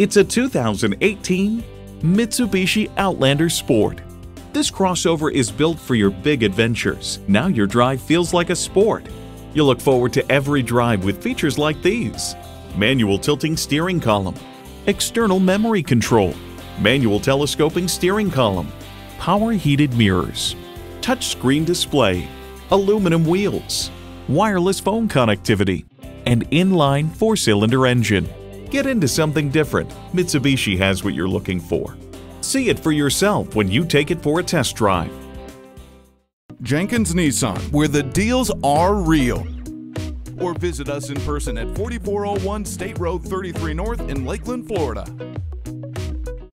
It's a 2018 Mitsubishi Outlander Sport. This crossover is built for your big adventures. Now your drive feels like a sport. You'll look forward to every drive with features like these. Manual tilting steering column, external memory control, manual telescoping steering column, power heated mirrors, touchscreen display, aluminum wheels, wireless phone connectivity, and inline four-cylinder engine. Get into something different. Mitsubishi has what you're looking for. See it for yourself when you take it for a test drive. Jenkins Nissan, where the deals are real. Or visit us in person at 4401 State Road 33 North in Lakeland, Florida.